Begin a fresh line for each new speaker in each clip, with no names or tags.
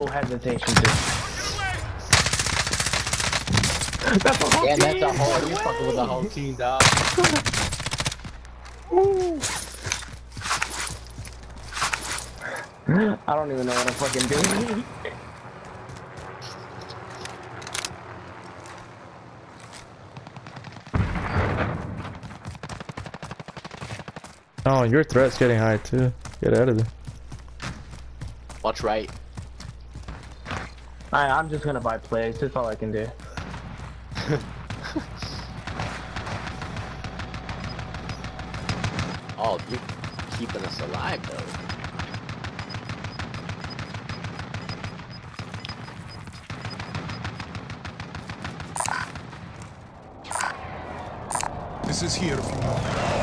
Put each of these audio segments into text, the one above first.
no hesitation to. That's a whole
Yeah, that's a whole.
no
You fucking with the whole team, dog.
Ooh. I don't even know what I'm fucking doing.
Oh, your threat's getting high too. Get out of there.
Watch right.
I, I'm just gonna buy plays. That's all I can do.
Oh, you're keeping us alive though.
This is here if you want.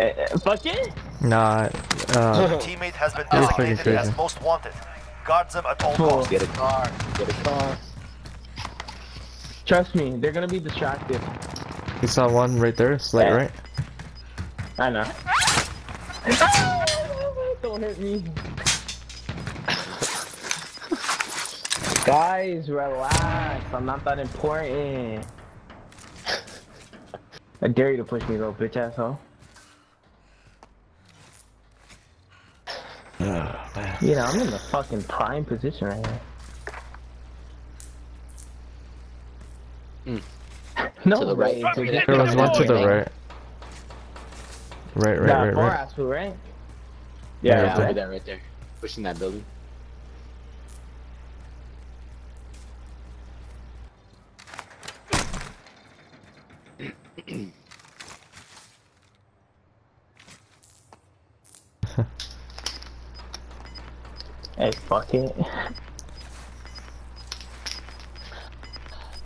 Uh, fuck it.
Nah. Uh,
Teammate has been
You're
designated as
crazy.
most wanted. Guard them at all
Cool.
costs.
Get a car. Get a car.
Trust me, they're gonna be distracted.
you saw one right there. Slight
Yeah.
right.
I know. Don't hit me. Guys, relax. I'm not that important. I dare you to push me, little bitch asshole. You know, I'm in the fucking prime position right here. Hmm. No
To the
way,
right.
dude.
There was one to the right. Right, right,
That
right,
far
right.
ass fool, right?
Yeah,
Yeah,
right
over
there.
there, right there. Pushing that building.
Hey, fuck it.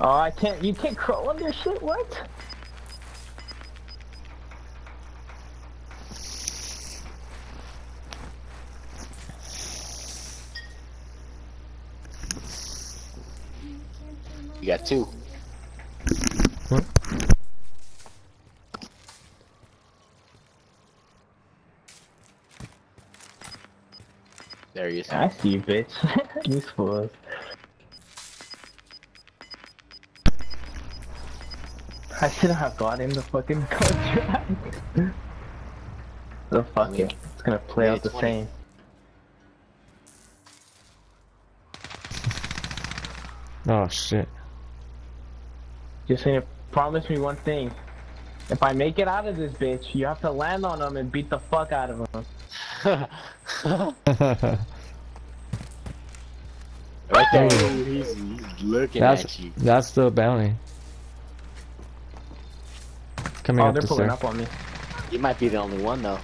Oh, I can't. You can't crawl under shit. What?
You got two. There he is.
I see you, bitch. you fools. I shouldn't have got in the fucking contract. the fuck it. It's gonna play out the
20.
same.
Oh shit.
Just gonna promise me one thing. If I make it out of this bitch, you have to land on him and beat the fuck out of him.
Right there.
Ooh.
He's, he's looking
that's
at you.
that's the bounty. Coming
Oh,
up
they're pulling
stairs.
up on me.
You might be the only one though.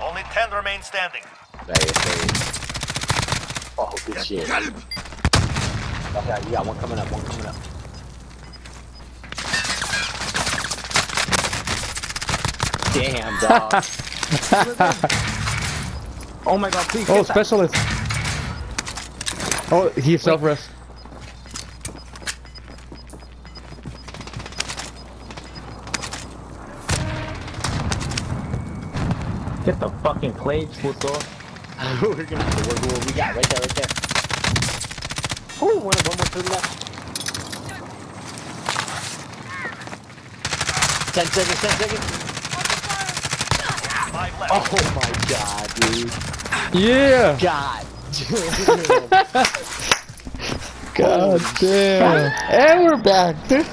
Only 10 remain standing.
There he is. There he is. Oh, good shit. Oh, yeah, you got one coming up. One coming up. Damn, dog.
Oh my god, please.
Oh,
get that.
specialist. Oh, he self rest.
Get the fucking plates, puto.
We're gonna have to work with what we got right there, right there. Oh, one, one more to the left. Ten seconds, ten seconds. Oh my god, dude.
Yeah.
God.
God damn. And we're back, dude.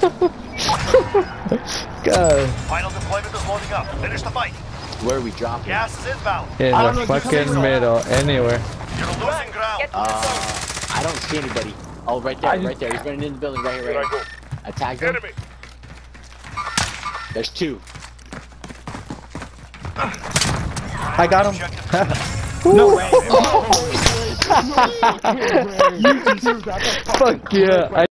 God.
Final deployment is loading up. Finish the fight.
Where are we dropping?
Gas is inbound.
In
I don't
the
know,
fucking
coming
middle, anywhere.
You're losing ground.
Uh, I don't see anybody. Oh, right there, right there. He's running in the building right here, right here. I tagged him. There's two.
I got him.
Objective
No way.
Fuck yeah. I